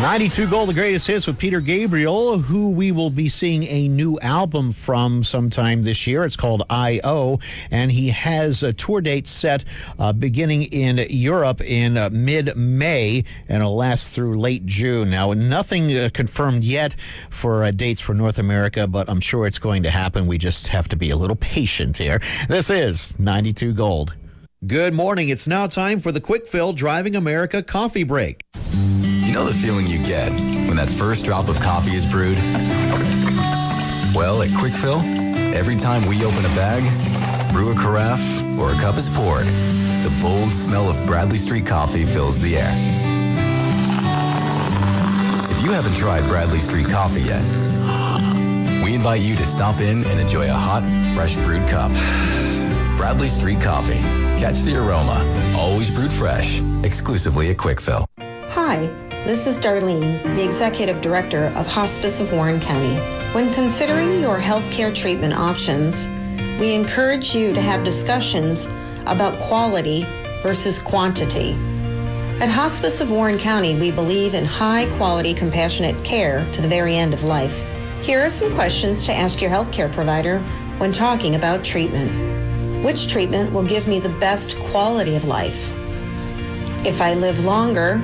92 Gold, the greatest hits with Peter Gabriel, who we will be seeing a new album from sometime this year. It's called I.O., and he has a tour date set uh, beginning in Europe in uh, mid May, and it'll last through late June. Now, nothing uh, confirmed yet for uh, dates for North America, but I'm sure it's going to happen. We just have to be a little patient here. This is 92 Gold. Good morning. It's now time for the Kwik Fill Driving America coffee break. You know the feeling you get when that first drop of coffee is brewed? Well, at Kwik Fill, every time we open a bag, brew a carafe, or a cup is poured, the bold smell of Bradley Street coffee fills the air. If you haven't tried Bradley Street coffee yet, we invite you to stop in and enjoy a hot, fresh brewed cup. Bradley Street Coffee. Catch the aroma. Always brewed fresh. Exclusively at Kwik Fill. Hi, this is Darlene, the Executive Director of Hospice of Warren County. When considering your healthcare treatment options, we encourage you to have discussions about quality versus quantity. At Hospice of Warren County, we believe in high quality, compassionate care to the very end of life. Here are some questions to ask your healthcare provider when talking about treatment. Which treatment will give me the best quality of life? If I live longer,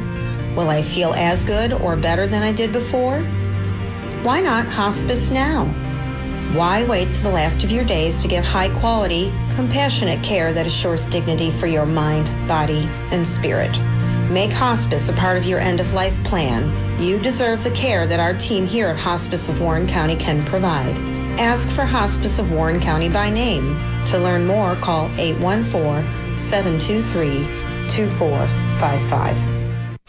Will I feel as good or better than I did before? Why not hospice now? Why wait to the last of your days to get high quality, compassionate care that assures dignity for your mind, body, and spirit? Make hospice a part of your end of life plan. You deserve the care that our team here at Hospice of Warren County can provide. Ask for Hospice of Warren County by name. To learn more, call 814 723 2455.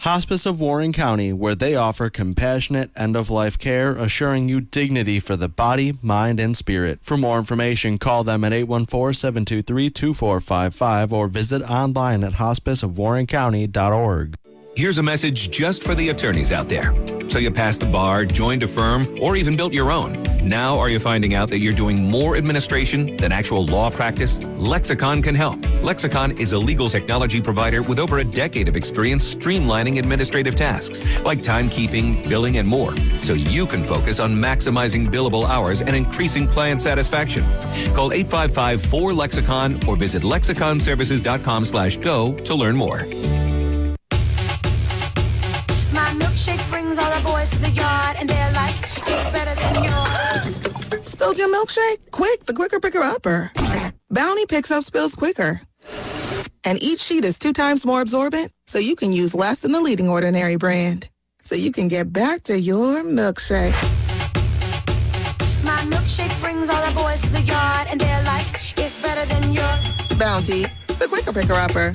Hospice of Warren County, where they offer compassionate end of life care, assuring you dignity for the body, mind, and spirit. For more information, call them at 814 723 2455 or visit online at hospiceofwarrencounty.org. Here's a message just for the attorneys out there. So you passed the bar, joined a firm, or even built your own. Now are you finding out that you're doing more administration than actual law practice? Lexicon can help. Lexicon is a legal technology provider with over a decade of experience streamlining administrative tasks like timekeeping, billing, and more, so you can focus on maximizing billable hours and increasing client satisfaction. Call 855-4-LEXICON or visit lexiconservices.com slash go to learn more. My milkshake brings all the boys to the yard, and they're like, it's better than yours. Spilled your milkshake? Quick, the quicker picker upper. Bounty picks up spills quicker. And each sheet is two times more absorbent, so you can use less than the leading ordinary brand. So you can get back to your milkshake. My milkshake brings all the boys to the yard, and they're like, it's better than yours. Bounty, the quicker picker upper.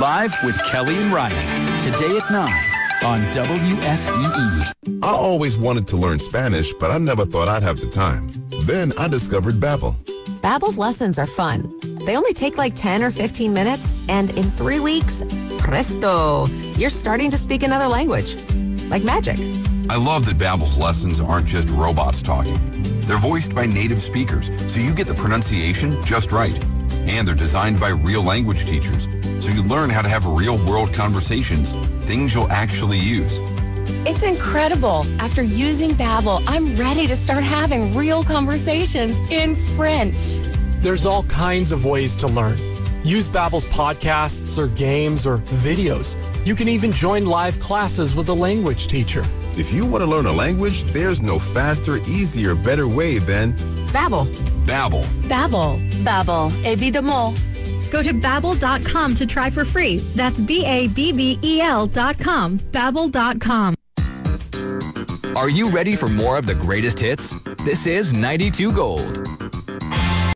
Live with Kelly and Ryan, today at 9 on WSEE. I always wanted to learn Spanish, but I never thought I'd have the time. Then I discovered Babbel. Babbel's lessons are fun. They only take like 10 or 15 minutes, and in three weeks, presto, you're starting to speak another language. Like magic. I love that Babbel's lessons aren't just robots talking. They're voiced by native speakers, so you get the pronunciation just right. And they're designed by real language teachers, so you learn how to have real world conversations, things you'll actually use. It's incredible. After using Babbel, I'm ready to start having real conversations in French. There's all kinds of ways to learn. Use Babbel's podcasts or games or videos. You can even join live classes with a language teacher. If you want to learn a language, there's no faster, easier, better way than Babbel. Babbel. Babbel. Babbel, évidemment. Go to babbel.com to try for free. That's B A B B E L dot com. Babbel.com. Are you ready for more of the greatest hits? This is 92 Gold.